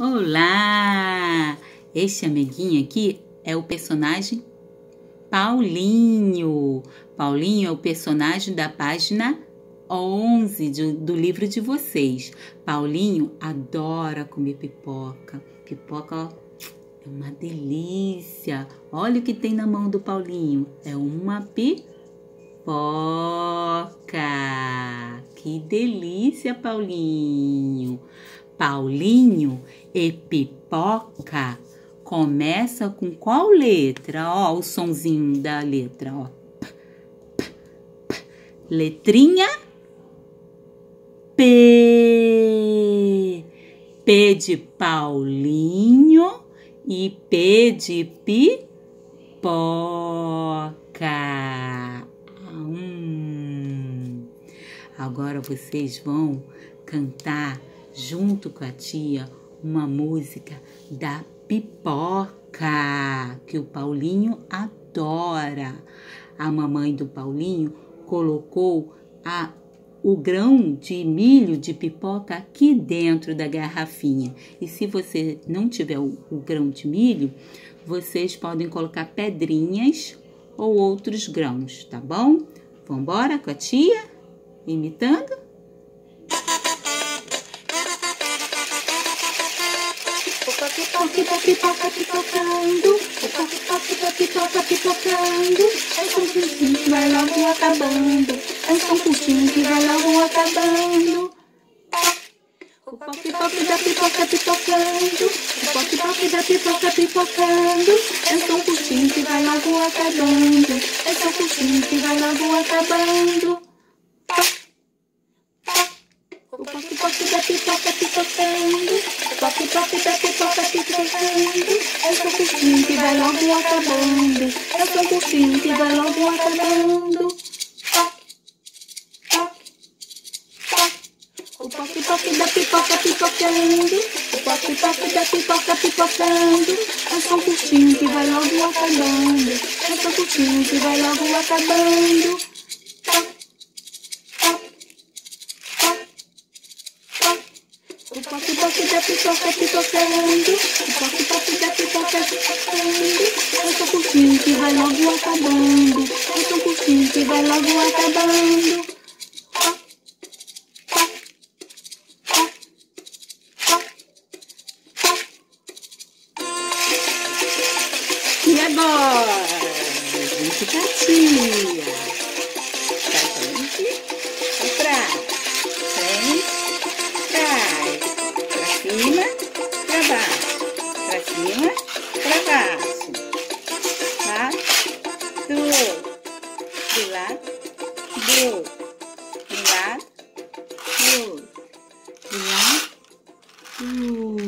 Olá! Este amiguinho aqui é o personagem Paulinho. Paulinho é o personagem da página 11 de, do livro de vocês. Paulinho adora comer pipoca. Pipoca, ó, é uma delícia. Olha o que tem na mão do Paulinho. É uma pipoca. Que delícia, Paulinho. Paulinho e pipoca começa com qual letra? Ó, o sonzinho da letra, ó. Letrinha P. P de Paulinho e P de pipoca. Hum. Agora vocês vão cantar junto com a tia uma música da pipoca que o Paulinho adora. A mamãe do Paulinho colocou a o grão de milho de pipoca aqui dentro da garrafinha. E se você não tiver o, o grão de milho, vocês podem colocar pedrinhas ou outros grãos, tá bom? Vambora com a tia, imitando? Pipoca, pipoca, pipoca, pipocando. Pipoca, pipoca, pipoca, pipocando. É um curtinho que vai logo acabando. É um curtinho que vai logo acabando. O pop pop da pipoca pipocando. O pop pop da pipoca pipocando. É um curtinho que vai logo acabando. É um curtinho que vai logo acabando. O pop pop da pipoca pipocando. O pop pop da pipoca pipocando. É só curtinho que vai logo acabando. É só curtinho que vai logo acabando. O pop pop da pipoca pipocando. O pop da pipoca pipocando. É só curtinho que vai logo acabando. É só curtinho que vai logo acabando. Da pipoca pipocando. O pop pop da pipoca pipocando. Eu tô curtindo que vai logo acabando. Eu tô curtindo que vai logo acabando. E agora? A tia. Pra cima, pra baixo. Lá, do. Do lado, do. Do lado, do. Do lado, do.